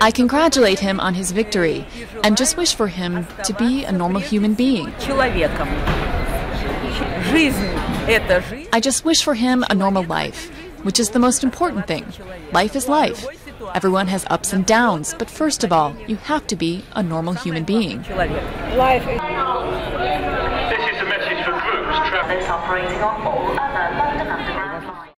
I congratulate him on his victory and just wish for him to be a normal human being. I just wish for him a normal life, which is the most important thing. Life is life. Everyone has ups and downs, but first of all, you have to be a normal human being. This is a message for groups traveling. operating on all other London Underground